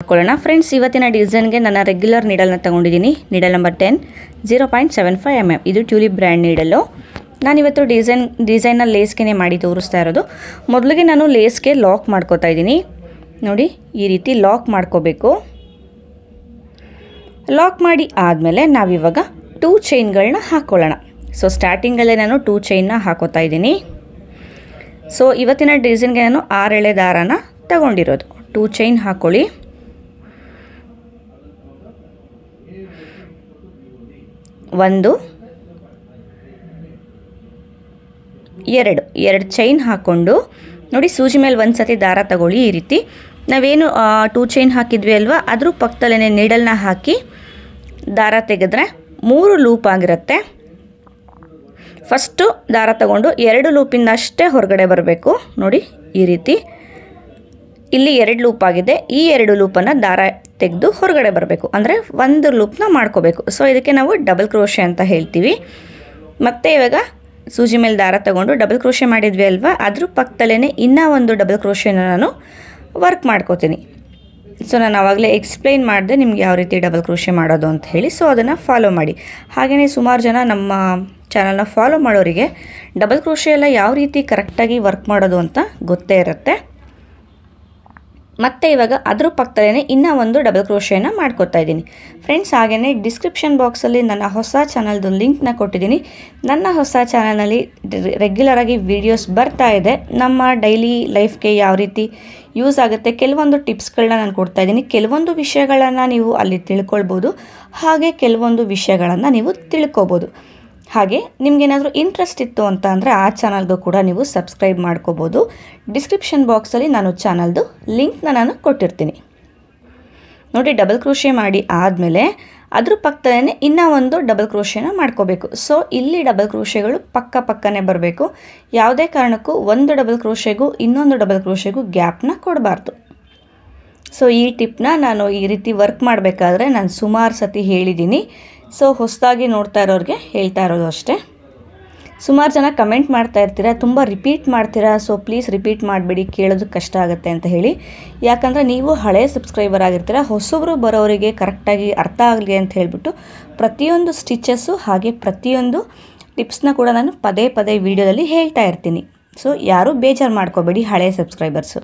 ಹಾಕ್ಕೊಳ್ಳೋಣ ಫ್ರೆಂಡ್ಸ್ ಇವತ್ತಿನ ಡಿಸೈನ್ಗೆ ನನ್ನ ರೆಗ್ಯುಲರ್ ನೀಡಲ್ನ ತಗೊಂಡಿದ್ದೀನಿ. Needle number ten zero point seven five M M ಇದು ಟ್ಯೂಲಿಪ್ ಬ್ರ್ಯಾಂಡ್ ನೀಡಲ್ಲು ನಾನಿವತ್ತು ಡಿಸೈನ್ ಡಿಸೈನ್ನ ಲೇಸ್ಗೆನೇ ಮಾಡಿ ತೋರಿಸ್ತಾ ಇರೋದು. ಮೊದಲಿಗೆ ನಾನು ಲೇಸ್ಗೆ ಲಾಕ್ ಮಾಡ್ಕೋತಾ ಇದ್ದೀನಿ. ನೋಡಿ, ಈ ರೀತಿ ಲಾಕ್ ಮಾಡ್ಕೋಬೇಕು. ಲಾಕ್ ಮಾಡಿ ಆದಮೇಲೆ ನಾವಿವಾಗ ಟೂ ಚೈನ್ಗಳನ್ನ ಹಾಕ್ಕೊಳ್ಳೋಣ ಸೊ ಸ್ಟಾರ್ಟಿಂಗಲ್ಲೇ ನಾನು ಟೂ ಚೈನ್ನ ಹಾಕೋತಾ ಇದ್ದೀನಿ. ಸೊ ಇವತ್ತಿನ ಡಿಸೈನ್ಗೆ ನಾನು ಆರೆಳೆ ದಾರನ ತಗೊಂಡಿರೋದು. ಟೂ ಚೈನ್ ಹಾಕ್ಕೊಳ್ಳಿ ಒಂದು, ಎರಡು ಎರಡು ಚೈನ್ ಹಾಕ್ಕೊಂಡು ನೋಡಿ ಸೂಜಿ ಮೇಲೆ ಒಂದು ಸತಿ ದಾರ ತಗೊಳ್ಳಿ ಈ ರೀತಿ. ನಾವೇನು ಟೂ ಚೈನ್ ಹಾಕಿದ್ವಿ ಅಲ್ವಾ? ಅದ್ರ ಪಕ್ಕದಲ್ಲೇ ನೀಡಲ್ನ ಹಾಕಿ ದಾರ ತೆಗೆದ್ರೆ ಮೂರು ಲೂಪ್ ಆಗಿರುತ್ತೆ. ಫಸ್ಟು ದಾರ ತಗೊಂಡು ಎರಡು ಲೂಪಿಂದ ಅಷ್ಟೇ ಹೊರಗಡೆ ಬರಬೇಕು. ನೋಡಿ ಈ ರೀತಿ. ಇಲ್ಲಿ ಎರಡು ಲೂಪ್ ಆಗಿದೆ. ಈ ಎರಡು ಲೂಪನ್ನು ದಾರ ತೆಗೆದು ಹೊರಗಡೆ ಬರಬೇಕು. ಅಂದರೆ ಒಂದು ಲೂಪ್ನ ಮಾಡ್ಕೋಬೇಕು. ಸೊ ಇದಕ್ಕೆ ನಾವು ಡಬಲ್ ಕ್ರೋಶೆ ಅಂತ ಹೇಳ್ತೀವಿ. ಮತ್ತು ಇವಾಗ ಸೂಜಿ ಮೇಲೆ ದಾರ ತಗೊಂಡು ಡಬಲ್ ಕ್ರೋಶೆ ಮಾಡಿದ್ವಿ ಅಲ್ವಾ? ಅದ್ರ ಪಕ್ಕದಲ್ಲೇ ಇನ್ನೂ ಒಂದು ಡಬಲ್ ಕ್ರೋಶೆನ ನಾನು ವರ್ಕ್ ಮಾಡ್ಕೋತೀನಿ. ಸೊ ನಾನು ಆವಾಗಲೇ ಎಕ್ಸ್ಪ್ಲೈನ್ ಮಾಡಿದೆ ನಿಮ್ಗೆ ಯಾವ ರೀತಿ ಡಬಲ್ ಕ್ರೋಶೆ ಮಾಡೋದು ಅಂತ ಹೇಳಿ. ಸೊ ಅದನ್ನು ಫಾಲೋ ಮಾಡಿ. ಹಾಗೆಯೇ ಸುಮಾರು ಜನ ನಮ್ಮ ಚಾನಲ್ನ ಫಾಲೋ ಮಾಡೋರಿಗೆ ಡಬಲ್ ಕ್ರೋಶೆ ಎಲ್ಲ ಯಾವ ರೀತಿ ಕರೆಕ್ಟಾಗಿ ವರ್ಕ್ ಮಾಡೋದು ಅಂತ ಗೊತ್ತೇ ಇರುತ್ತೆ. ಮತ್ತು ಇವಾಗ ಅದ್ರ ಪಕ್ಕದಲ್ಲೇ ಇನ್ನೂ ಒಂದು ಡಬಲ್ ಕ್ರೋಶೆನ ಮಾಡ್ಕೊತಾ ಇದ್ದೀನಿ. ಫ್ರೆಂಡ್ಸ್ ಹಾಗೆಯೇ ಡಿಸ್ಕ್ರಿಪ್ಷನ್ ಬಾಕ್ಸಲ್ಲಿ ನನ್ನ ಹೊಸ ಚಾನಲ್ದು ಲಿಂಕ್ನ ಕೊಟ್ಟಿದ್ದೀನಿ. ನನ್ನ ಹೊಸ ಚಾನಲ್ನಲ್ಲಿ ರೆಗ್ಯುಲರಾಗಿ ವೀಡಿಯೋಸ್ ಬರ್ತಾ ಇದೆ. ನಮ್ಮ ಡೈಲಿ ಲೈಫ್ಗೆ ಯಾವ ರೀತಿ ಯೂಸ್ ಆಗುತ್ತೆ ಕೆಲವೊಂದು ಟಿಪ್ಸ್ಗಳನ್ನ ನಾನು ಕೊಡ್ತಾ ಇದ್ದೀನಿ. ಕೆಲವೊಂದು ವಿಷಯಗಳನ್ನು ನೀವು ಅಲ್ಲಿ ತಿಳ್ಕೊಳ್ಬೋದು. ಹಾಗೆ ಕೆಲವೊಂದು ವಿಷಯಗಳನ್ನು ನೀವು ತಿಳ್ಕೊಬೋದು. ಹಾಗೆ ನಿಮಗೇನಾದರೂ ಇಂಟ್ರೆಸ್ಟ್ ಇತ್ತು ಅಂತ ಅಂದರೆ ಆ ಚಾನಲ್ಗೂ ಕೂಡ ನೀವು ಸಬ್ಸ್ಕ್ರೈಬ್ ಮಾಡ್ಕೋಬೋದು. ಡಿಸ್ಕ್ರಿಪ್ಷನ್ ಬಾಕ್ಸಲ್ಲಿ ನಾನು ಚಾನಲ್ದು ಲಿಂಕ್ನ ನಾನು ಕೊಟ್ಟಿರ್ತೀನಿ. ನೋಡಿ ಡಬಲ್ ಕ್ರೋಶೆ ಮಾಡಿ ಆದಮೇಲೆ ಅದ್ರ ಪಕ್ಕದಲ್ಲೇ ಇನ್ನೂ ಒಂದು ಡಬಲ್ ಕ್ರೋಶೆನ ಮಾಡ್ಕೋಬೇಕು. ಸೊ ಇಲ್ಲಿ ಡಬಲ್ ಕ್ರೋಶೆಗಳು ಪಕ್ಕ ಪಕ್ಕನೇ ಬರಬೇಕು. ಯಾವುದೇ ಕಾರಣಕ್ಕೂ ಒಂದು ಡಬಲ್ ಕ್ರೋಶೆಗೂ ಇನ್ನೊಂದು ಡಬಲ್ ಕ್ರೋಶೆಗೂ ಗ್ಯಾಪ್ನ ಕೊಡಬಾರ್ದು. ಸೊ ಈ ಟಿಪ್ನ ನಾನು ಈ ರೀತಿ ವರ್ಕ್ ಮಾಡಬೇಕಾದ್ರೆ ನಾನು ಸುಮಾರು ಸತಿ ಹೇಳಿದ್ದೀನಿ. ಸೊ ಹೊಸದಾಗಿ ನೋಡ್ತಾ ಇರೋರಿಗೆ ಹೇಳ್ತಾ ಇರೋದು ಅಷ್ಟೇ. ಸುಮಾರು ಜನ ಕಮೆಂಟ್ ಮಾಡ್ತಾ ಇರ್ತೀರ, ತುಂಬ ರಿಪೀಟ್ ಮಾಡ್ತೀರಾ ಸೊ ಪ್ಲೀಸ್ ರಿಪೀಟ್ ಮಾಡಬೇಡಿ, ಕೇಳೋದು ಕಷ್ಟ ಆಗುತ್ತೆ ಅಂತ ಹೇಳಿ. ಯಾಕಂದರೆ ನೀವು ಹಳೆ ಸಬ್ಸ್ಕ್ರೈಬರ್ ಆಗಿರ್ತೀರ, ಹೊಸಬ್ರು ಬರೋರಿಗೆ ಕರೆಕ್ಟಾಗಿ ಅರ್ಥ ಆಗಲಿ ಅಂತ ಹೇಳಿಬಿಟ್ಟು ಪ್ರತಿಯೊಂದು ಸ್ಟಿಚಸ್ಸು ಹಾಗೆ ಪ್ರತಿಯೊಂದು ಟಿಪ್ಸ್ನ ಕೂಡ ನಾನು ಪದೇ ಪದೇ ವೀಡಿಯೋದಲ್ಲಿ ಹೇಳ್ತಾ ಇರ್ತೀನಿ. ಸೊ ಯಾರೂ ಬೇಜಾರು ಮಾಡ್ಕೋಬೇಡಿ ಹಳೆ ಸಬ್ಸ್ಕ್ರೈಬರ್ಸು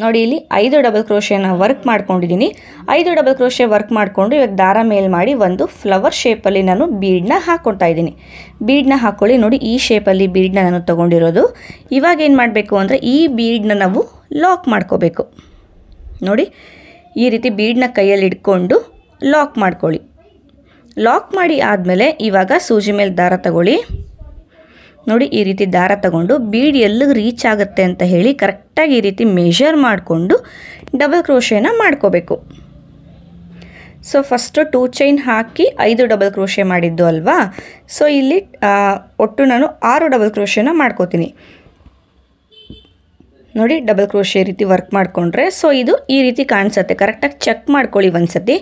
ನೋಡಿ ಇಲ್ಲಿ ಐದು ಡಬಲ್ ಕ್ರೋಶೆನ ವರ್ಕ್ ಮಾಡ್ಕೊಂಡಿದ್ದೀನಿ. ಐದು ಡಬಲ್ ಕ್ರೋಶೆ ವರ್ಕ್ ಮಾಡಿಕೊಂಡು ಇವಾಗ ದಾರ ಮೇಲ್ ಮಾಡಿ ಒಂದು ಫ್ಲವರ್ ಶೇಪಲ್ಲಿ ನಾನು ಬೀಡನ್ನ ಹಾಕ್ಕೊಳ್ತಾ ಇದ್ದೀನಿ. ಬೀಡನ್ನ ಹಾಕ್ಕೊಳ್ಳಿ ನೋಡಿ ಈ ಶೇಪಲ್ಲಿ ಬೀಡನ್ನ ನಾನು ತೊಗೊಂಡಿರೋದು. ಇವಾಗ ಏನು ಮಾಡಬೇಕು ಅಂದರೆ ಈ ಬೀಡನ್ನ ನಾವು ಲಾಕ್ ಮಾಡ್ಕೋಬೇಕು. ನೋಡಿ, ಈ ರೀತಿ ಬೀಡನ್ನ ಕೈಯಲ್ಲಿ ಇಟ್ಕೊಂಡು ಲಾಕ್ ಮಾಡ್ಕೊಳ್ಳಿ. ಲಾಕ್ ಮಾಡಿ ಆದಮೇಲೆ ಇವಾಗ ಸೂಜಿ ಮೇಲೆ ದಾರ ತಗೊಳ್ಳಿ. ನೋಡಿ, ಈ ರೀತಿ ದಾರ ತಗೊಂಡು ಬೀಡ್ ಎಲ್ಲಿಗೆ ರೀಚ್ ಆಗುತ್ತೆ ಅಂತ ಹೇಳಿ ಕರೆಕ್ಟಾಗಿ ಈ ರೀತಿ ಮೆಷರ್ ಮಾಡಿಕೊಂಡು ಡಬಲ್ ಕ್ರೋಶೆನ ಮಾಡ್ಕೋಬೇಕು. ಸೊ ಫಸ್ಟು ಟೂ ಚೈನ್ ಹಾಕಿ ಐದು ಡಬಲ್ ಕ್ರೋಶೆ ಮಾಡಿದ್ದು ಅಲ್ವಾ? ಸೊ ಇಲ್ಲಿ ಒಟ್ಟು ನಾನು ಆರು ಡಬಲ್ ಕ್ರೋಶೆನ ಮಾಡ್ಕೋತೀನಿ. ನೋಡಿ ಡಬಲ್ ಕ್ರೋಶೆ ರೀತಿ ವರ್ಕ್ ಮಾಡಿಕೊಂಡ್ರೆ. ಸೊ ಇದು ಈ ರೀತಿ ಕಾಣಿಸುತ್ತೆ. ಕರೆಕ್ಟಾಗಿ ಚೆಕ್ ಮಾಡ್ಕೊಳ್ಳಿ ಒಂದು ಸತಿ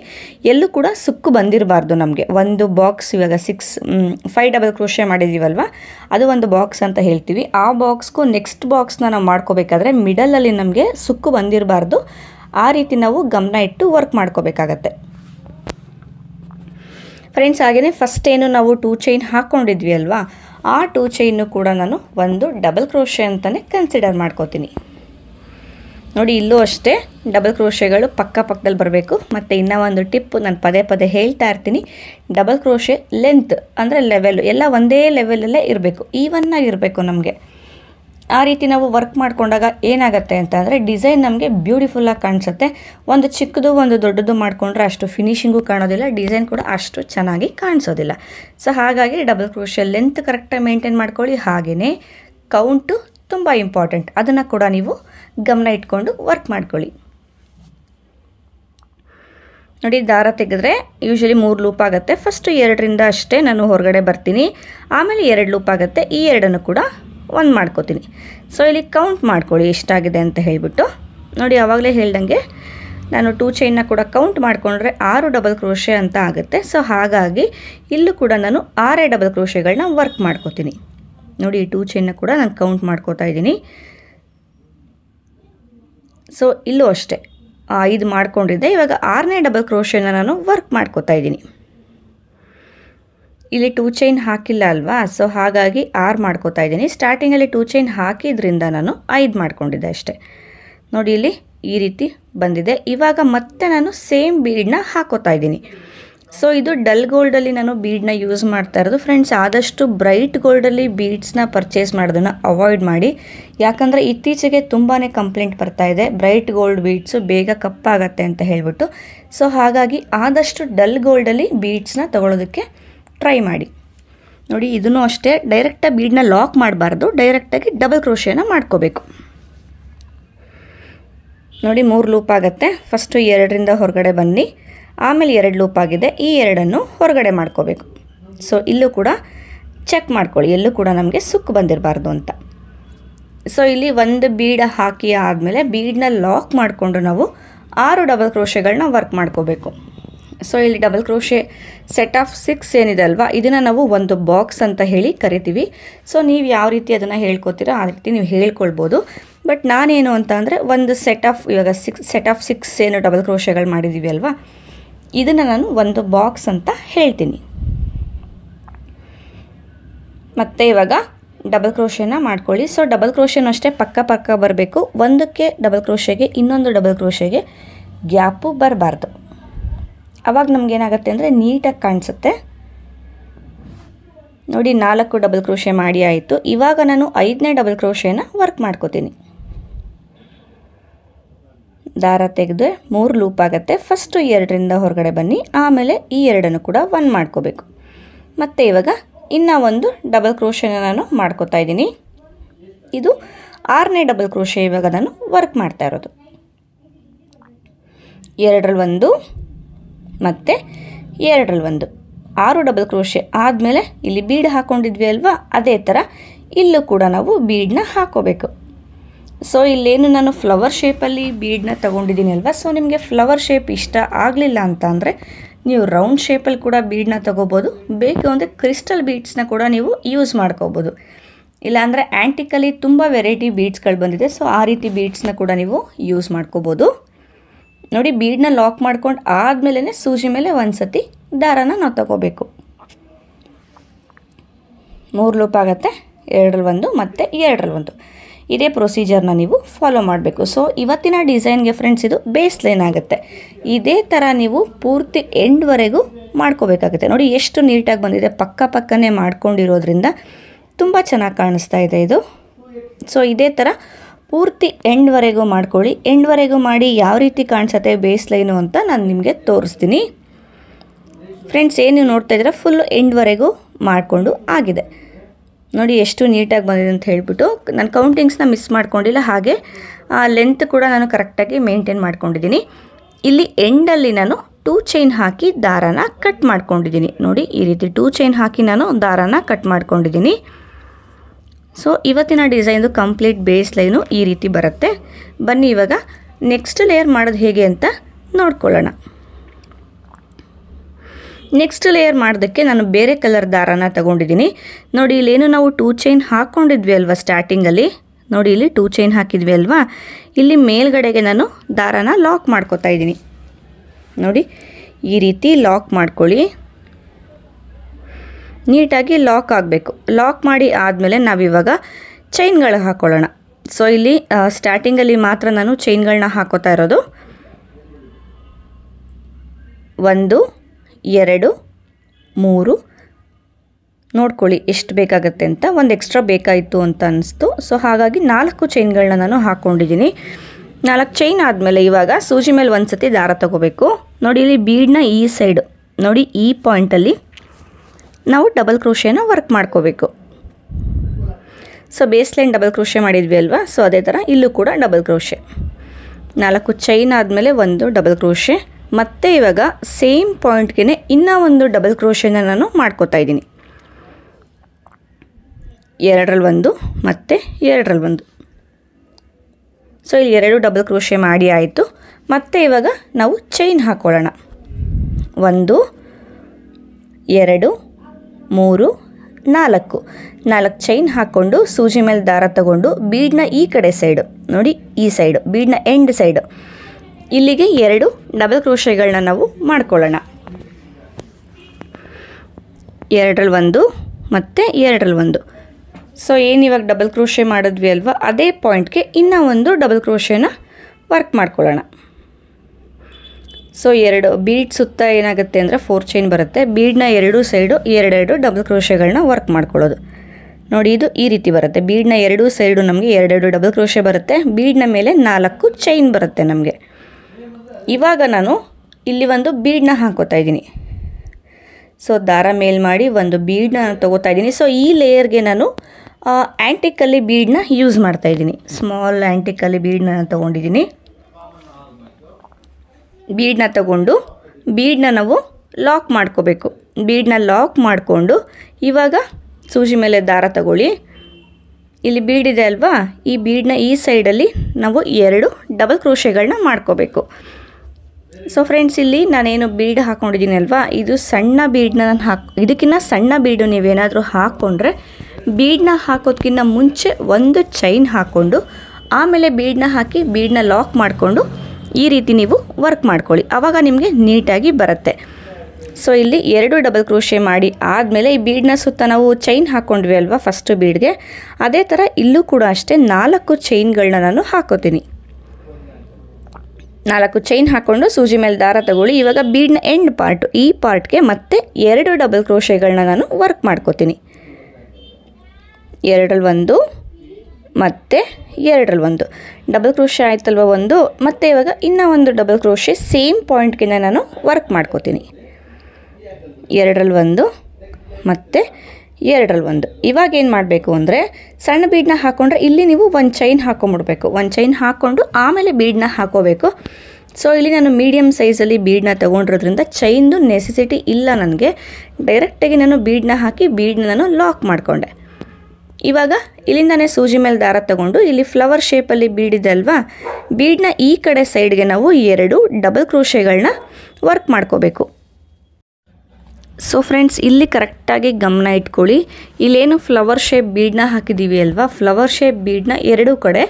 ಎಲ್ಲೂ ಕೂಡ ಸುಕ್ಕು ಬಂದಿರಬಾರ್ದು ನಮಗೆ. ಒಂದು ಬಾಕ್ಸ್ ಇವಾಗ ಸಿಕ್ಸ್ ಫೈವ್ ಡಬಲ್ ಕ್ರೋಶೆ ಮಾಡಿದ್ದೀವಲ್ವ ಅದು ಒಂದು ಬಾಕ್ಸ್ ಅಂತ ಹೇಳ್ತೀವಿ. ಆ ಬಾಕ್ಸ್ಗೂ ನೆಕ್ಸ್ಟ್ ಬಾಕ್ಸ್ನ ನಾವು ಮಾಡ್ಕೋಬೇಕಾದ್ರೆ ಮಿಡಲಲ್ಲಿ ನಮಗೆ ಸುಕ್ಕು ಬಂದಿರಬಾರ್ದು. ಆ ರೀತಿ ನಾವು ಗಮನ ಇಟ್ಟು ವರ್ಕ್ ಮಾಡ್ಕೋಬೇಕಾಗತ್ತೆ. ಫ್ರೆಂಡ್ಸ್ ಹಾಗೆಯೇ ಫಸ್ಟ್ ಏನು ನಾವು ಟೂ ಚೈನ್ ಹಾಕ್ಕೊಂಡಿದ್ವಿ ಅಲ್ವಾ? ಆ ಟೂ ಚೈನು ಕೂಡ ನಾನು ಒಂದು ಡಬಲ್ ಕ್ರೋಶೆ ಅಂತಲೇ ಕನ್ಸಿಡರ್ ಮಾಡ್ಕೋತೀನಿ. ನೋಡಿ, ಇಲ್ಲೂ ಅಷ್ಟೇ ಡಬಲ್ ಕ್ರೋಶೆಗಳು ಪಕ್ಕ ಪಕ್ಕದಲ್ಲಿ ಬರಬೇಕು. ಮತ್ತು ಇನ್ನೂ ಒಂದು ಟಿಪ್ಪು ನಾನು ಪದೇ ಪದೇ ಹೇಳ್ತಾ ಇರ್ತೀನಿ. ಡಬಲ್ ಕ್ರೋಶೆ ಲೆಂತ್ ಅಂದರೆ ಲೆವೆಲ್ ಎಲ್ಲ ಒಂದೇ ಲೆವೆಲಲ್ಲೇ ಇರಬೇಕು. ಈವನ್ನಾಗಿರಬೇಕು ನಮಗೆ. ಆ ರೀತಿ ನಾವು ವರ್ಕ್ ಮಾಡಿಕೊಂಡಾಗ ಏನಾಗುತ್ತೆ ಅಂತ ಅಂದರೆ ಡಿಸೈನ್ ನಮಗೆ ಬ್ಯೂಟಿಫುಲ್ಲಾಗಿ ಕಾಣಿಸುತ್ತೆ. ಒಂದು ಚಿಕ್ಕದು, ಒಂದು ದೊಡ್ಡದು ಮಾಡಿಕೊಂಡ್ರೆ ಅಷ್ಟು ಫಿನಿಷಿಂಗು ಕಾಣೋದಿಲ್ಲ ಡಿಸೈನ್ ಕೂಡ ಅಷ್ಟು ಚೆನ್ನಾಗಿ ಕಾಣಿಸೋದಿಲ್ಲ. ಸೊ ಹಾಗಾಗಿ ಡಬಲ್ ಕ್ರೋಶೆ ಲೆಂತ್ ಕರೆಕ್ಟಾಗಿ ಮೇಂಟೈನ್ ಮಾಡ್ಕೊಳ್ಳಿ. ಹಾಗೆಯೇ ಕೌಂಟು ತುಂಬ ಇಂಪಾರ್ಟೆಂಟ್ ಅದನ್ನು ಕೂಡ ನೀವು ಗಮನ ಇಟ್ಕೊಂಡು ವರ್ಕ್ ಮಾಡ್ಕೊಳ್ಳಿ. ನೋಡಿ, ದಾರ ತೆಗೆದ್ರೆ ಯೂಶ್ವಲಿ ಮೂರು ಲೂಪ್ ಆಗುತ್ತೆ. ಫಸ್ಟು ಎರಡರಿಂದ ಅಷ್ಟೇ ನಾನು ಹೊರಗಡೆ ಬರ್ತೀನಿ. ಆಮೇಲೆ ಎರಡು ಲೂಪ್ ಆಗುತ್ತೆ. ಈ ಎರಡನ್ನು ಕೂಡ ಒಂದು ಮಾಡ್ಕೋತೀನಿ. ಸೊ ಇಲ್ಲಿ ಕೌಂಟ್ ಮಾಡ್ಕೊಳ್ಳಿ, ಎಷ್ಟಾಗಿದೆ ಅಂತ ಹೇಳಿಬಿಟ್ಟು. ನೋಡಿ ಆವಾಗಲೇ ಹೇಳ್ದಂಗೆ ನಾನು ಟೂ ಚೈನ್ನ ಕೂಡ ಕೌಂಟ್ ಮಾಡಿಕೊಂಡ್ರೆ ಆರು ಡಬಲ್ ಕ್ರೋಶೆ ಅಂತ ಆಗುತ್ತೆ. ಸೊ ಹಾಗಾಗಿ ಇಲ್ಲೂ ಕೂಡ ನಾನು ಆರೇ ಡಬಲ್ ಕ್ರೋಶೆಗಳನ್ನ ವರ್ಕ್ ಮಾಡ್ಕೋತೀನಿ. ನೋಡಿ, ಈ ಟೂ ಚೈನ್ನ ಕೂಡ ನಾನು ಕೌಂಟ್ ಮಾಡ್ಕೋತಾ ಇದ್ದೀನಿ. ಸೊ ಇಲ್ಲೂ ಅಷ್ಟೇ. ಐದು ಮಾಡ್ಕೊಂಡಿದ್ದೆ. ಇವಾಗ ಆರನೇ ಡಬಲ್ ಕ್ರೋಶೆನ ನಾನು ವರ್ಕ್ ಮಾಡ್ಕೋತಾ ಇದ್ದೀನಿ. ಇಲ್ಲಿ ಟೂ ಚೈನ್ ಹಾಕಿಲ್ಲ ಅಲ್ವಾ? ಸೊ ಹಾಗಾಗಿ ಆರು ಮಾಡ್ಕೋತಾ ಇದ್ದೀನಿ. ಸ್ಟಾರ್ಟಿಂಗಲ್ಲಿ ಟೂ ಚೈನ್ ಹಾಕಿದ್ರಿಂದ ನಾನು ಐದು ಮಾಡ್ಕೊಂಡಿದ್ದೆ ಅಷ್ಟೇ. ನೋಡಿ ಇಲ್ಲಿ ಈ ರೀತಿ ಬಂದಿದೆ. ಇವಾಗ ಮತ್ತೆ ನಾನು ಸೇಮ್ ಬೀಡನ್ನ ಹಾಕೋತಾ ಇದ್ದೀನಿ. ಸೊ ಇದು ಡಲ್ ಗೋಲ್ಡಲ್ಲಿ ನಾನು ಬೀಡನ್ನ ಯೂಸ್ ಮಾಡ್ತಾ ಇರೋದು. ಫ್ರೆಂಡ್ಸ್ ಆದಷ್ಟು ಬ್ರೈಟ್ ಗೋಲ್ಡಲ್ಲಿ ಬೀಡ್ಸ್ನ ಪರ್ಚೇಸ್ ಮಾಡೋದನ್ನು ಅವಾಯ್ಡ್ ಮಾಡಿ. ಯಾಕಂದರೆ ಇತ್ತೀಚೆಗೆ ತುಂಬಾ ಕಂಪ್ಲೇಂಟ್ ಬರ್ತಾ ಇದೆ. ಬ್ರೈಟ್ ಗೋಲ್ಡ್ ಬೀಡ್ಸು ಬೇಗ ಕಪ್ಪಾಗತ್ತೆ ಅಂತ ಹೇಳ್ಬಿಟ್ಟು. ಸೊ ಹಾಗಾಗಿ ಆದಷ್ಟು ಡಲ್ ಗೋಲ್ಡಲ್ಲಿ ಬೀಡ್ಸ್ನ ತಗೊಳ್ಳೋದಕ್ಕೆ ಟ್ರೈ ಮಾಡಿ. ನೋಡಿ, ಇದನ್ನು ಅಷ್ಟೇ ಡೈರೆಕ್ಟಾಗಿ ಬೀಡನ್ನ ಲಾಕ್ ಮಾಡಬಾರ್ದು ಡೈರೆಕ್ಟಾಗಿ ಡಬಲ್ ಕ್ರೋಶಿಯನ್ನ ಮಾಡ್ಕೋಬೇಕು. ನೋಡಿ, ಮೂರು ಲೂಪ್ ಆಗುತ್ತೆ. ಫಸ್ಟು ಎರಡರಿಂದ ಹೊರಗಡೆ ಬನ್ನಿ. ಆಮೇಲೆ ಎರಡು ಲೂಪ್ ಆಗಿದೆ. ಈ ಎರಡನ್ನು ಹೊರಗಡೆ ಮಾಡ್ಕೋಬೇಕು. ಸೊ ಇಲ್ಲೂ ಕೂಡ ಚೆಕ್ ಮಾಡ್ಕೊಳ್ಳಿ. ಎಲ್ಲೂ ಕೂಡ ನಮಗೆ ಸುಕ್ಕು ಬಂದಿರಬಾರ್ದು ಅಂತ. ಸೊ ಇಲ್ಲಿ ಒಂದು ಬೀಡ ಹಾಕಿ ಆದಮೇಲೆ ಬೀಡನ್ನ ಲಾಕ್ ಮಾಡಿಕೊಂಡು ನಾವು ಆರು ಡಬಲ್ ಕ್ರೋಶೆಗಳನ್ನ ವರ್ಕ್ ಮಾಡ್ಕೋಬೇಕು. ಸೊ ಇಲ್ಲಿ double crochet set of six ಏನಿದೆ ಅಲ್ವಾ? ಇದನ್ನು ನಾವು ಒಂದು ಬಾಕ್ಸ್ ಅಂತ ಹೇಳಿ ಕರಿತೀವಿ. ಸೊ ನೀವು ಯಾವ ರೀತಿ ಅದನ್ನು ಹೇಳ್ಕೊತೀರೋ ಆ ರೀತಿ ನೀವು ಹೇಳ್ಕೊಳ್ಬೋದು. ಬಟ್ ನಾನೇನು ಅಂತ ಅಂದರೆ ಒಂದು ಸೆಟ್ ಆಫ್ ಇವಾಗ ಸಿಕ್ಸ್ ಸೆಟ್ ಆಫ್ ಸಿಕ್ಸ್ ಏನು ಡಬಲ್ ಕ್ರೋಶೆಗಳು ಮಾಡಿದ್ದೀವಿ ಅಲ್ವಾ? ಇದನ್ನು ನಾನು ಒಂದು ಬಾಕ್ಸ್ ಅಂತ ಹೇಳ್ತೀನಿ. ಮತ್ತು ಇವಾಗ ಡಬಲ್ ಕ್ರೋಶೆನ ಮಾಡ್ಕೊಳ್ಳಿ. ಸೊ ಡಬಲ್ ಕ್ರೋಶೆನೂ ಅಷ್ಟೇ ಪಕ್ಕ ಪಕ್ಕ ಬರಬೇಕು. ಒಂದಕ್ಕೆ ಡಬಲ್ ಕ್ರೋಶೆಗೆ ಇನ್ನೊಂದು ಡಬಲ್ ಕ್ರೋಶೆಗೆ ಗ್ಯಾಪು ಬರಬಾರ್ದು. ಅವಾಗ ನಮಗೇನಾಗುತ್ತೆ ಅಂದರೆ ನೀಟಾಗಿ ಕಾಣಿಸುತ್ತೆ. ನೋಡಿ, ನಾಲ್ಕು ಡಬಲ್ ಕ್ರೋಶೆ ಮಾಡಿ ಆಯಿತು. ಇವಾಗ ನಾನು ಐದನೇ ಡಬಲ್ ಕ್ರೋಶೆನ ವರ್ಕ್ ಮಾಡ್ಕೋತೀನಿ. ದಾರ ತೆಗೆದು ಮೂರು ಲೂಪ್ ಆಗುತ್ತೆ. ಫಸ್ಟು ಎರಡರಿಂದ ಹೊರಗಡೆ ಬನ್ನಿ. ಆಮೇಲೆ ಈ ಎರಡನ್ನು ಕೂಡ ಒನ್ ಮಾಡ್ಕೋಬೇಕು. ಮತ್ತು ಇವಾಗ ಇನ್ನೂ ಒಂದು ಡಬಲ್ ಕ್ರೋಶೆನ ನಾನು ಮಾಡ್ಕೋತಾ ಇದ್ದೀನಿ. ಇದು ಆರನೇ ಡಬಲ್ ಕ್ರೋಶೆ ಇವಾಗ ನಾನು ವರ್ಕ್ ಮಾಡ್ತಾ ಇರೋದು. ಎರಡರಲ್ಲಿ ಒಂದು ಮತ್ತು ಎರಡರಲ್ಲಿ ಒಂದು ಆರು ಡಬಲ್ ಕ್ರೋಶೆ ಆದಮೇಲೆ ಇಲ್ಲಿ ಬೀಡ್ ಹಾಕ್ಕೊಂಡಿದ್ವಿ ಅಲ್ವಾ? ಅದೇ ಥರ ಇಲ್ಲೂ ಕೂಡ ನಾವು ಬೀಡನ್ನ ಹಾಕೋಬೇಕು. ಸೊ ಇಲ್ಲೇನು ನಾನು ಫ್ಲವರ್ ಶೇಪಲ್ಲಿ ಬೀಡನ್ನ ತೊಗೊಂಡಿದ್ದೀನಿ ಅಲ್ವಾ? ಸೊ ನಿಮಗೆ ಫ್ಲವರ್ ಶೇಪ್ ಇಷ್ಟ ಆಗಲಿಲ್ಲ ಅಂತ ಅಂದರೆ ನೀವು ರೌಂಡ್ ಶೇಪಲ್ಲಿ ಕೂಡ ಬೀಡನ್ನ ತೊಗೋಬೋದು. ಬೇಕು ಅಂದರೆ ಕ್ರಿಸ್ಟಲ್ ಬೀಡ್ಸ್ನ ಕೂಡ ನೀವು ಯೂಸ್ ಮಾಡ್ಕೋಬೋದು. ಇಲ್ಲಾಂದರೆ ಆ್ಯಂಟಿಕಲ್ಲಿ ತುಂಬ ವೆರೈಟಿ ಬೀಡ್ಸ್ಗಳು ಬಂದಿದೆ. ಸೊ ಆ ರೀತಿ ಬೀಡ್ಸ್ನ ಕೂಡ ನೀವು ಯೂಸ್ ಮಾಡ್ಕೋಬೋದು. ನೋಡಿ ಬೀಡನ್ನ ಲಾಕ್ ಮಾಡ್ಕೊಂಡು ಆದಮೇಲೆ ಸೂಜಿ ಮೇಲೆ ಒಂದು ದಾರನ ನಾವು ತಗೋಬೇಕು. ಮೂರು ಲೂಪ್ ಆಗುತ್ತೆ, ಎರಡರಲ್ಲಿ ಒಂದು ಮತ್ತು ಎರಡರಲ್ಲಿ ಒಂದು. ಇದೇ ಪ್ರೊಸೀಜರ್ನ ನೀವು ಫಾಲೋ ಮಾಡಬೇಕು. ಸೊ ಇವತ್ತಿನ ಡಿಸೈನ್ಗೆ ಫ್ರೆಂಡ್ಸ್ ಇದು ಬೇಸ್ ಲೈನ್ ಆಗುತ್ತೆ. ಇದೇ ಥರ ನೀವು ಪೂರ್ತಿ ಎಂಡ್ವರೆಗೂ ಮಾಡ್ಕೋಬೇಕಾಗುತ್ತೆ. ನೋಡಿ ಎಷ್ಟು ನೀಟಾಗಿ ಬಂದಿದೆ. ಪಕ್ಕ ಪಕ್ಕನೇ ಮಾಡ್ಕೊಂಡಿರೋದ್ರಿಂದ ತುಂಬ ಚೆನ್ನಾಗಿ ಕಾಣಿಸ್ತಾ ಇದೆ ಇದು. ಸೊ ಇದೇ ಥರ ಪೂರ್ತಿ ಎಂಡ್ವರೆಗೂ ಮಾಡ್ಕೊಳ್ಳಿ. ಎಂಡ್ವರೆಗೂ ಮಾಡಿ ಯಾವ ರೀತಿ ಕಾಣಿಸುತ್ತೆ ಬೇಸ್ ಲೈನು ಅಂತ ನಾನು ನಿಮಗೆ ತೋರಿಸ್ತೀನಿ. ಫ್ರೆಂಡ್ಸ್, ಏನು ನೋಡ್ತಾ ಇದ್ದೀರಾ? ಫುಲ್ಲು ಎಂಡ್ವರೆಗೂ ಮಾಡಿಕೊಂಡು ಆಗಿದೆ. ನೋಡಿ, ಎಷ್ಟು ನೀಟಾಗಿ ಬಂದಿದೆ ಅಂತ ಹೇಳ್ಬಿಟ್ಟು ನಾನು ಕೌಂಟಿಂಗ್ಸ್ನ ಮಿಸ್ ಮಾಡ್ಕೊಂಡಿಲ್ಲ. ಹಾಗೆ ಲೆಂತ್ ಕೂಡ ನಾನು ಕರೆಕ್ಟಾಗಿ ಮೇಂಟೈನ್ ಮಾಡ್ಕೊಂಡಿದ್ದೀನಿ. ಇಲ್ಲಿ ಎಂಡಲ್ಲಿ ನಾನು ಟೂ ಚೈನ್ ಹಾಕಿ ದಾರಾನ ಕಟ್ ಮಾಡ್ಕೊಂಡಿದ್ದೀನಿ. ನೋಡಿ, ಈ ರೀತಿ ಟೂ ಚೈನ್ ಹಾಕಿ ನಾನು ದಾರಾನ ಕಟ್ ಮಾಡ್ಕೊಂಡಿದ್ದೀನಿ. ಸೊ ಇವತ್ತಿನ ಡಿಸೈನ್ದು ಕಂಪ್ಲೀಟ್ ಬೇಸ್ ಲೈನು ಈ ರೀತಿ ಬರುತ್ತೆ. ಬನ್ನಿ ಇವಾಗ ನೆಕ್ಸ್ಟ್ ಲೇಯರ್ ಮಾಡೋದು ಹೇಗೆ ಅಂತ ನೋಡ್ಕೊಳ್ಳೋಣ. ನೆಕ್ಸ್ಟ್ ಲೇಯರ್ ಮಾಡೋದಕ್ಕೆ ನಾನು ಬೇರೆ ಕಲರ್ ದಾರಾನ ತಗೊಂಡಿದ್ದೀನಿ. ನೋಡಿ ಇಲ್ಲೇನು ನಾವು ಟೂ ಚೈನ್ ಹಾಕ್ಕೊಂಡಿದ್ವಿ ಅಲ್ವಾ ಸ್ಟಾರ್ಟಿಂಗಲ್ಲಿ ನೋಡಿ, ಇಲ್ಲಿ ಟೂ ಚೈನ್ ಹಾಕಿದ್ವಿ ಅಲ್ವಾ? ಇಲ್ಲಿ ಮೇಲ್ಗಡೆಗೆ ನಾನು ದಾರಾನ ಲಾಕ್ ಮಾಡ್ಕೋತಾ ಇದ್ದೀನಿ. ನೋಡಿ, ಈ ರೀತಿ ಲಾಕ್ ಮಾಡ್ಕೊಳ್ಳಿ. ನೀಟಾಗಿ ಲಾಕ್ ಆಗಬೇಕು. ಲಾಕ್ ಮಾಡಿ ಆದಮೇಲೆ ನಾವಿವಾಗ ಚೈನ್ಗಳು ಹಾಕ್ಕೊಳ್ಳೋಣ ಸೊ ಇಲ್ಲಿ ಸ್ಟಾರ್ಟಿಂಗಲ್ಲಿ ಮಾತ್ರ ನಾನು ಚೈನ್ಗಳನ್ನ ಹಾಕೋತಾ ಇರೋದು. ಒಂದು, ಎರಡು, ಮೂರು. ನೋಡ್ಕೊಳ್ಳಿ ಎಷ್ಟು ಬೇಕಾಗುತ್ತೆ ಅಂತ. ಒಂದು ಎಕ್ಸ್ಟ್ರಾ ಬೇಕಾಯಿತು ಅಂತ ಅನಿಸ್ತು. ಸೊ ಹಾಗಾಗಿ ನಾಲ್ಕು ಚೈನ್ಗಳನ್ನ ನಾನು ಹಾಕ್ಕೊಂಡಿದ್ದೀನಿ ನಾಲ್ಕು ಚೈನ್ ಆದಮೇಲೆ ಇವಾಗ ಸೂಜಿ ಮೇಲೆ ಒಂದು ಸತಿ ದಾರ ತಗೋಬೇಕು. ನೋಡಿ, ಇಲ್ಲಿ ಬೀಡನ್ನ ಈ ಸೈಡು. ನೋಡಿ, ಈ ಪಾಯಿಂಟಲ್ಲಿ ನಾವು ಡಬಲ್ ಕ್ರೋಶೆನ ವರ್ಕ್ ಮಾಡ್ಕೋಬೇಕು. So base line double crochet ಮಾಡಿದ್ವಿ ಅಲ್ವಾ? ಸೊ ಅದೇ ಥರ ಇಲ್ಲೂ ಕೂಡ ಡಬಲ್ ಕ್ರೋಶೆ ನಾಲ್ಕು ಚೈನ್ ಆದಮೇಲೆ ಒಂದು ಡಬಲ್ ಕ್ರೋಶೆ ಮತ್ತು ಇವಾಗ ಸೇಮ್ ಪಾಯಿಂಟ್ಗೆ ಇನ್ನೂ ಒಂದು ಡಬಲ್ ಕ್ರೋಶೆನ ನಾನು ಮಾಡ್ಕೋತಾ ಇದ್ದೀನಿ. ಎರಡರಲ್ಲಿ ಒಂದು ಮತ್ತು ಎರಡರಲ್ಲಿ ಒಂದು. ಸೊ ಇಲ್ಲಿ ಎರಡು ಡಬಲ್ ಕ್ರೋಶೆ ಮಾಡಿ ಆಯಿತು. ಮತ್ತು ಇವಾಗ ನಾವು ಚೈನ್ ಹಾಕ್ಕೊಳ್ಳೋಣ ಒಂದು, ಎರಡು ಮೂರು, ನಾಲ್ಕು. ನಾಲ್ಕು ಚೈನ್ ಹಾಕ್ಕೊಂಡು ಸೂಜಿ ಮೇಲೆ ದಾರ ತಗೊಂಡು ಬೀಡ್ನ ಈ ಕಡೆ ಸೈಡು ನೋಡಿ, ಈ ಸೈಡು ಬೀಡ್ನ ಎಂಡ್ ಸೈಡು ಇಲ್ಲಿಗೆ ಎರಡು ಡಬಲ್ ಕ್ರೋಶೆಗಳನ್ನ ನಾವು ಮಾಡ್ಕೊಳ್ಳೋಣ. ಎರಡರಲ್ಲಿ ಒಂದು ಮತ್ತು ಎರಡರಲ್ಲಿ ಒಂದು. ಸೊ ಏನು ಇವಾಗ ಡಬಲ್ ಕ್ರೋಶೆ ಮಾಡಿದ್ವಿ ಅಲ್ವಾ? ಅದೇ ಪಾಯಿಂಟ್ಗೆ ಇನ್ನೂ ಒಂದು ಡಬಲ್ ಕ್ರೋಶೆನ ವರ್ಕ್ ಮಾಡ್ಕೊಳ್ಳೋಣ. ಸೊ ಎರಡು ಬೀಡ್ ಸುತ್ತ ಏನಾಗುತ್ತೆ ಅಂದರೆ ಫೋರ್ ಚೈನ್ ಬರುತ್ತೆ. ಬೀಡ್ನ ಎರಡು ಸೈಡು ಎರಡೆರಡು ಡಬಲ್ ಕ್ರೋಶೆಗಳನ್ನ ವರ್ಕ್ ಮಾಡ್ಕೊಳ್ಳೋದು. ನೋಡಿ, ಇದು ಈ ರೀತಿ ಬರುತ್ತೆ. ಬೀಡ್ನ ಎರಡೂ ಸೈಡು ನಮಗೆ ಎರಡೆರಡು ಡಬಲ್ ಕ್ರೋಶೆ ಬರುತ್ತೆ. ಬೀಡ್ನ ಮೇಲೆ ನಾಲ್ಕು ಚೈನ್ ಬರುತ್ತೆ ನಮಗೆ. ಇವಾಗ ನಾನು ಇಲ್ಲಿ ಒಂದು ಬೀಡ್ನ ಹಾಕೋತಾ ಇದ್ದೀನಿ. ಸೊ ದಾರ ಮೇಲ್ ಮಾಡಿ ಒಂದು ಬೀಡ್ನ ತೊಗೋತಾ ಇದ್ದೀನಿ. ಸೊ ಈ ಲೇಯರ್ಗೆ ನಾನು ಆ್ಯಂಟಿಕಲ್ಲಿ ಬೀಡನ್ನ ಯೂಸ್ ಮಾಡ್ತಾಯಿದ್ದೀನಿ ಸ್ಮಾಲ್ ಆ್ಯಂಟಿಕಲ್ಲಿ ಬೀಡ್ನ ತೊಗೊಂಡಿದ್ದೀನಿ. ಬೀಡನ್ನ ತಗೊಂಡು ಬೀಡನ್ನ ನಾವು ಲಾಕ್ ಮಾಡ್ಕೋಬೇಕು. ಬೀಡನ್ನ ಲಾಕ್ ಮಾಡಿಕೊಂಡು ಇವಾಗ ಸೂಜಿ ಮೇಲೆ ದಾರ ತಗೊಳ್ಳಿ. ಇಲ್ಲಿ ಬೀಡಿದೆ ಅಲ್ವಾ? ಈ ಬೀಡನ್ನ ಈ ಸೈಡಲ್ಲಿ ನಾವು ಎರಡು ಡಬಲ್ ಕ್ರೋಶೆಗಳನ್ನ ಮಾಡ್ಕೋಬೇಕು. ಸೊ ಫ್ರೆಂಡ್ಸ್ ಇಲ್ಲಿ ನಾನೇನು ಬೀಡ್ ಹಾಕ್ಕೊಂಡಿದ್ದೀನಿ ಅಲ್ವಾ? ಇದು ಸಣ್ಣ ಬೀಡನ್ನ ನಾನು ಹಾಕಿ ಇದಕ್ಕಿಂತ ಸಣ್ಣ ಬೀಡು ನೀವೇನಾದರೂ ಹಾಕ್ಕೊಂಡ್ರೆ ಬೀಡನ್ನ ಹಾಕೋದಕ್ಕಿಂತ ಮುಂಚೆ ಒಂದು ಚೈನ್ ಹಾಕ್ಕೊಂಡು ಆಮೇಲೆ ಬೀಡನ್ನ ಹಾಕಿ ಬೀಡನ್ನ ಲಾಕ್ ಮಾಡಿಕೊಂಡು ಈ ರೀತಿ ನೀವು ವರ್ಕ್ ಮಾಡ್ಕೊಳ್ಳಿ. ಆವಾಗ ನಿಮಗೆ ನೀಟಾಗಿ ಬರುತ್ತೆ. ಸೊ ಇಲ್ಲಿ ಎರಡು ಡಬಲ್ ಕ್ರೋಶೆ ಮಾಡಿ ಆದಮೇಲೆ ಈ ಬೀಡ್ನ ಸುತ್ತ ನಾವು ಚೈನ್ ಹಾಕ್ಕೊಂಡ್ವಿ ಅಲ್ವಾ ಫಸ್ಟು ಬೀಡ್ಗೆ ಅದೇ ಥರ ಇಲ್ಲೂ ಕೂಡ ಅಷ್ಟೇ ನಾಲ್ಕು ಚೈನ್ಗಳನ್ನ ನಾನು ಹಾಕೋತೀನಿ. ನಾಲ್ಕು ಚೈನ್ ಹಾಕ್ಕೊಂಡು ಸೂಜಿ ಮೇಲೆ ದಾರ ತಗೊಳ್ಳಿ. ಇವಾಗ ಬೀಡ್ನ ಎಂಡ್ ಪಾರ್ಟ್ ಈ ಪಾರ್ಟ್ಗೆ ಮತ್ತೆ ಎರಡು ಡಬಲ್ ಕ್ರೋಶೆಗಳನ್ನ ನಾನು ವರ್ಕ್ ಮಾಡ್ಕೋತೀನಿ. ಎರಡರಲ್ಲಿ ಒಂದು. ಮತ್ತು ಎರಡರಲ್ಲಿ ಒಂದು. ಡಬಲ್ ಕ್ರೋಶೆ ಆಯ್ತಲ್ವ ಒಂದು? ಮತ್ತು ಇವಾಗ ಇನ್ನೂ ಒಂದು ಡಬಲ್ ಕ್ರೋಶೆ ಸೇಮ್ ಪಾಯಿಂಟ್ಗಿಂತ ನಾನು ವರ್ಕ್ ಮಾಡ್ಕೋತೀನಿ. ಎರಡರಲ್ಲಿ ಒಂದು, ಮತ್ತು ಎರಡರಲ್ಲಿ ಒಂದು. ಇವಾಗ ಏನು ಮಾಡಬೇಕು ಅಂದರೆ ಸಣ್ಣ ಬೀಡನ್ನ ಹಾಕ್ಕೊಂಡ್ರೆ ಇಲ್ಲಿ ನೀವು ಒಂದು ಚೈನ್ ಹಾಕೊಂಬಿಡ್ಬೇಕು. ಒಂದು ಚೈನ್ ಹಾಕ್ಕೊಂಡು ಆಮೇಲೆ ಬೀಡನ್ನ ಹಾಕೋಬೇಕು. ಸೊ ಇಲ್ಲಿ ನಾನು ಮೀಡಿಯಮ್ ಸೈಜಲ್ಲಿ ಬೀಡನ್ನ ತೊಗೊಂಡಿರೋದ್ರಿಂದ ಚೈನ್ದು ನೆಸೆಸಿಟಿ ಇಲ್ಲ ನನಗೆ. ಡೈರೆಕ್ಟಾಗಿ ನಾನು ಬೀಡನ್ನ ಹಾಕಿ ಬೀಡನ್ನ ನಾನು ಲಾಕ್ ಮಾಡಿಕೊಂಡೆ. ಇವಾಗ ಇಲ್ಲಿಂದನೇ ಸೂಜಿ ಮೇಲೆ ದಾರ ತಗೊಂಡು ಇಲ್ಲಿ ಫ್ಲವರ್ ಶೇಪಲ್ಲಿ ಬೀಡಿದೆ ಅಲ್ವಾ ಬೀಡನ್ನ ಈ ಕಡೆ ಸೈಡ್ಗೆ ನಾವು ಎರಡು ಡಬಲ್ ಕ್ರೋಶೆಗಳನ್ನ ವರ್ಕ್ ಮಾಡ್ಕೋಬೇಕು. ಸೊ ಫ್ರೆಂಡ್ಸ್ ಇಲ್ಲಿ ಕರೆಕ್ಟಾಗಿ ಗಮನ ಇಟ್ಕೊಳ್ಳಿ. ಇಲ್ಲೇನು ಫ್ಲವರ್ ಶೇಪ್ ಬೀಡನ್ನ ಹಾಕಿದ್ದೀವಿ ಅಲ್ವಾ? ಫ್ಲವರ್ ಶೇಪ್ ಬೀಡ್ನ ಎರಡೂ ಕಡೆ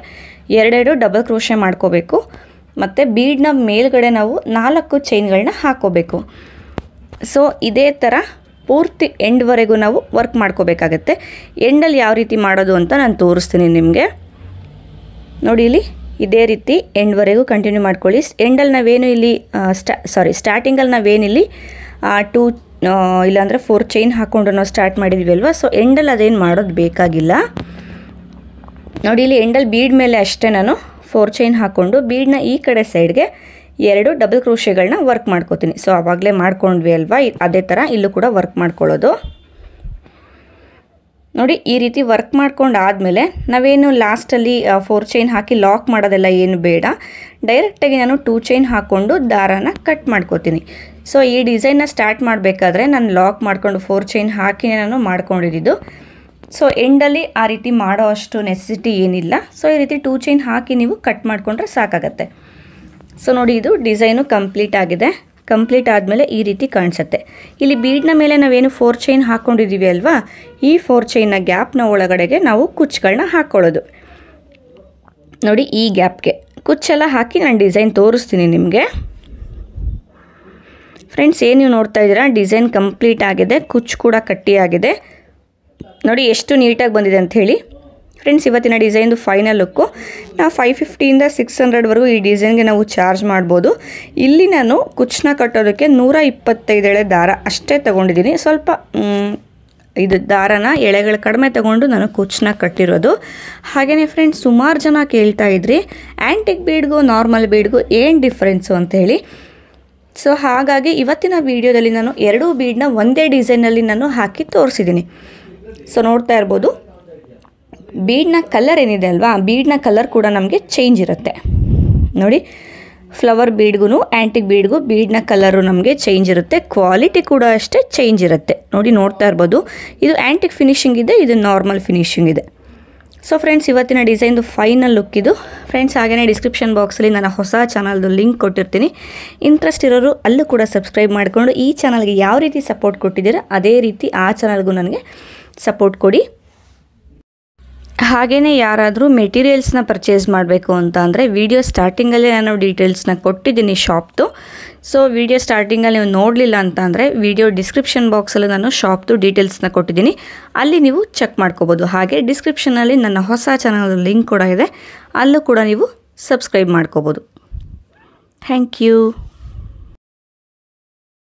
ಎರಡೆರಡು ಡಬಲ್ ಕ್ರೋಶೆ ಮಾಡ್ಕೋಬೇಕು. ಮತ್ತು ಬೀಡ್ನ ಮೇಲ್ಗಡೆ ನಾವು ನಾಲ್ಕು ಚೈನ್ಗಳನ್ನ ಹಾಕೋಬೇಕು. ಸೊ ಇದೇ ಥರ ಪೂರ್ತಿ ಎಂಡ್ವರೆಗೂ ನಾವು ವರ್ಕ್ ಮಾಡ್ಕೋಬೇಕಾಗತ್ತೆ. ಎಂಡಲ್ಲಿ ಯಾವ ರೀತಿ ಮಾಡೋದು ಅಂತ ನಾನು ತೋರಿಸ್ತೀನಿ ನಿಮಗೆ. ನೋಡಿ ಇಲ್ಲಿ, ಇದೇ ರೀತಿ ಎಂಡ್ವರೆಗೂ ಕಂಟಿನ್ಯೂ ಮಾಡ್ಕೊಳ್ಳಿ. ಎಂಡಲ್ಲಿ ನಾವೇನು ಇಲ್ಲಿ ಸ್ಟಾ, ಸಾರಿ, ಸ್ಟಾರ್ಟಿಂಗಲ್ಲಿ ನಾವೇನಿಲ್ಲಿ ಟೂ ಇಲ್ಲಾಂದರೆ ಫೋರ್ ಚೈನ್ ಹಾಕ್ಕೊಂಡು ನಾವು ಸ್ಟಾರ್ಟ್ ಮಾಡಿದ್ವಿ ಅಲ್ವಾ? ಸೊ, ಎಂಡಲ್ಲಿ ಅದೇನು ಮಾಡೋದು ಬೇಕಾಗಿಲ್ಲ. ನೋಡಿ ಇಲ್ಲಿ ಎಂಡಲ್ಲಿ ಬೀಡ್ ಮೇಲೆ ಅಷ್ಟೇ ನಾನು ಫೋರ್ ಚೈನ್ ಹಾಕ್ಕೊಂಡು ಬೀಡನ್ನ ಈ ಕಡೆ ಸೈಡ್ಗೆ ಎರಡು ಡಬಲ್ ಕ್ರೋಷೆಗಳನ್ನ ವರ್ಕ್ ಮಾಡ್ಕೋತೀನಿ. ಸೊ ಆವಾಗಲೇ ಮಾಡ್ಕೊಂಡ್ವಿ ಅಲ್ವಾ? ಅದೇ ಥರ ಇಲ್ಲೂ ಕೂಡ ವರ್ಕ್ ಮಾಡ್ಕೊಳ್ಳೋದು. ನೋಡಿ, ಈ ರೀತಿ ವರ್ಕ್ ಮಾಡ್ಕೊಂಡು ಆದಮೇಲೆ ನಾವೇನು ಲಾಸ್ಟಲ್ಲಿ ಫೋರ್ ಚೈನ್ ಹಾಕಿ ಲಾಕ್ ಮಾಡೋದೆಲ್ಲ ಏನು ಬೇಡ. ಡೈರೆಕ್ಟಾಗಿ ನಾನು ಟೂ ಚೈನ್ ಹಾಕ್ಕೊಂಡು ದಾರಾನ ಕಟ್ ಮಾಡ್ಕೋತೀನಿ. ಸೊ ಈ ಡಿಸೈನ್ನ ಸ್ಟಾರ್ಟ್ ಮಾಡಬೇಕಾದ್ರೆ ನಾನು ಲಾಕ್ ಮಾಡ್ಕೊಂಡು ಫೋರ್ ಚೈನ್ ಹಾಕಿನೇ ನಾನು ಮಾಡ್ಕೊಂಡಿದ್ದು. ಸೊ ಎಂಡಲ್ಲಿ ಆ ರೀತಿ ಮಾಡೋ ಅಷ್ಟು ನೆಸೆಸಿಟಿ ಏನಿಲ್ಲ. ಸೊ ಈ ರೀತಿ ಟೂ ಚೈನ್ ಹಾಕಿ ನೀವು ಕಟ್ ಮಾಡಿಕೊಂಡ್ರೆ ಸಾಕಾಗತ್ತೆ. ಸೊ ನೋಡಿ ಇದು ಡಿಸೈನು ಕಂಪ್ಲೀಟ್ ಆಗಿದೆ. ಕಂಪ್ಲೀಟ್ ಆದಮೇಲೆ ಈ ರೀತಿ ಕಾಣಿಸುತ್ತೆ. ಇಲ್ಲಿ ಬೀಡ್ನ ಮೇಲೆ ನಾವೇನು ಫೋರ್ ಚೈನ್ ಹಾಕ್ಕೊಂಡಿದ್ದೀವಿ ಅಲ್ವಾ? ಈ ಫೋರ್ ಚೈನ್ನ ಗ್ಯಾಪ್ನ ಒಳಗಡೆಗೆ ನಾವು ಕುಚ್ಚುಗಳನ್ನ ಹಾಕ್ಕೊಳ್ಳೋದು ನೋಡಿ ಈ ಗ್ಯಾಪ್ಗೆ ಕುಚ್ಚೆಲ್ಲ ಹಾಕಿ ನಾನು ಡಿಸೈನ್ ತೋರಿಸ್ತೀನಿ ನಿಮಗೆ. ಫ್ರೆಂಡ್ಸ್ ಏನು ನೀವು ನೋಡ್ತಾ ಇದ್ದೀರಾ? ಡಿಸೈನ್ ಕಂಪ್ಲೀಟ್ ಆಗಿದೆ. ಕುಚ್ಚು ಕೂಡ ಕಟ್ಟಿಯಾಗಿದೆ. ನೋಡಿ ಎಷ್ಟು ನೀಟಾಗಿ ಬಂದಿದೆ ಅಂತ ಹೇಳಿ. ಫ್ರೆಂಡ್ಸ್, ಇವತ್ತಿನ ಡಿಸೈನ್ದು ಫೈನಲ್ ಲುಕ್ಕು ನಾವು ಫೈವ್ ಫಿಫ್ಟಿಯಿಂದ ಸಿಕ್ಸ್ ಹಂಡ್ರೆಡ್ವರೆಗೂ ಈ ಡಿಸೈನ್ಗೆ ನಾವು ಚಾರ್ಜ್ ಮಾಡ್ಬೋದು. ಇಲ್ಲಿ ನಾನು ಕುಚ್ನ ಕಟ್ಟೋದಕ್ಕೆ ನೂರ ಇಪ್ಪತ್ತೈದು ಎಳೆ ದಾರ ಅಷ್ಟೇ ತೊಗೊಂಡಿದ್ದೀನಿ. ಸ್ವಲ್ಪ ಇದು ದಾರನ ಎಳೆಗಳು ಕಡಿಮೆ ತಗೊಂಡು ನಾನು ಕುಚ್ಚನ್ನ ಕಟ್ಟಿರೋದು. ಹಾಗೆಯೇ ಫ್ರೆಂಡ್ಸ್ ಸುಮಾರು ಜನ ಕೇಳ್ತಾ ಇದ್ರಿ ಆ್ಯಂಟಿಕ್ ಬೀಡ್ಗೂ ನಾರ್ಮಲ್ ಬೀಡ್ಗೂ ಏನು ಡಿಫ್ರೆನ್ಸು ಅಂತ ಹೇಳಿ. ಸೊ ಹಾಗಾಗಿ ಇವತ್ತಿನ ವೀಡಿಯೋದಲ್ಲಿ ನಾನು ಎರಡೂ ಬೀಡನ್ನ ಒಂದೇ ಡಿಸೈನಲ್ಲಿ ನಾನು ಹಾಕಿ ತೋರಿಸಿದ್ದೀನಿ. ಸೊ ನೋಡ್ತಾ ಇರ್ಬೋದು. ಬೀಡ್ನ ಕಲರ್ ಏನಿದೆ ಅಲ್ವಾ? ಬೀಡ್ನ ಕಲರ್ ಕೂಡ ನಮಗೆ ಚೇಂಜ್ ಇರುತ್ತೆ. ನೋಡಿ ಫ್ಲವರ್ ಬೀಡ್ಗೂ ಆ್ಯಂಟಿಕ್ ಬೀಡ್ಗೂ ಬೀಡ್ನ ಕಲರು ನಮಗೆ ಚೇಂಜ್ ಇರುತ್ತೆ. ಕ್ವಾಲಿಟಿ ಕೂಡ ಅಷ್ಟೇ ಚೇಂಜ್ ಇರುತ್ತೆ. ನೋಡಿ, ನೋಡ್ತಾ ಇರ್ಬೋದು. ಇದು ಆ್ಯಂಟಿಕ್ ಫಿನಿಶಿಂಗ್ ಇದೆ, ಇದು ನಾರ್ಮಲ್ ಫಿನಿಶಿಂಗ್ ಇದೆ. ಸೊ ಫ್ರೆಂಡ್ಸ್ ಇವತ್ತಿನ ಡಿಸೈನ್ದು ಫೈನಲ್ ಲುಕ್ ಇದು. ಫ್ರೆಂಡ್ಸ್ ಹಾಗೆಯೇ ಡಿಸ್ಕ್ರಿಪ್ಷನ್ ಬಾಕ್ಸಲ್ಲಿ ನಾನು ಹೊಸ ಚಾನಲ್ದು ಲಿಂಕ್ ಕೊಟ್ಟಿರ್ತೀನಿ. ಇಂಟ್ರೆಸ್ಟ್ ಇರೋರು ಅಲ್ಲೂ ಕೂಡ ಸಬ್ಸ್ಕ್ರೈಬ್ ಮಾಡಿಕೊಂಡು ಈ ಚಾನಲ್ಗೆ ಯಾವ ರೀತಿ ಸಪೋರ್ಟ್ ಕೊಟ್ಟಿದ್ದೀರೋ, ಅದೇ ರೀತಿ ಆ ಚಾನಲ್ಗೂ ನನಗೆ ಸಪೋರ್ಟ್ ಕೊಡಿ. ಹಾಗೆಯೇ ಯಾರಾದರೂ ಮೆಟೀರಿಯಲ್ಸ್ನ ಪರ್ಚೇಸ್ ಮಾಡಬೇಕು ಅಂತ ಅಂದರೆ ವೀಡಿಯೋ ಸ್ಟಾರ್ಟಿಂಗಲ್ಲೇ ನಾನು ಡೀಟೇಲ್ಸ್ನ ಕೊಟ್ಟಿದ್ದೀನಿ ಶಾಪ್ದು ಸೊ ವಿಡಿಯೋ ಸ್ಟಾರ್ಟಿಂಗಲ್ಲಿ ನೀವು ನೋಡಲಿಲ್ಲ ಅಂತ ಅಂದರೆ ವಿಡಿಯೋ ಡಿಸ್ಕ್ರಿಪ್ಷನ್ ಬಾಕ್ಸಲ್ಲಿ ನಾನು ಶಾಪ್ದು ಡೀಟೇಲ್ಸ್ನ ಕೊಟ್ಟಿದ್ದೀನಿ. ಅಲ್ಲಿ ನೀವು ಚೆಕ್ ಮಾಡ್ಕೋಬೋದು. ಹಾಗೆ ಡಿಸ್ಕ್ರಿಪ್ಷನಲ್ಲಿ ನನ್ನ ಹೊಸ ಚಾನಲ್ ಲಿಂಕ್ ಕೂಡ ಇದೆ. ಅಲ್ಲೂ ಕೂಡ ನೀವು ಸಬ್ಸ್ಕ್ರೈಬ್ ಮಾಡ್ಕೋಬೋದು. Thank you